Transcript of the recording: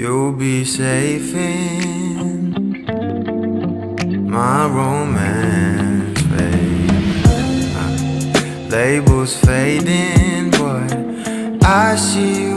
You'll be safe in my romance fade. Labels fading, but I see you.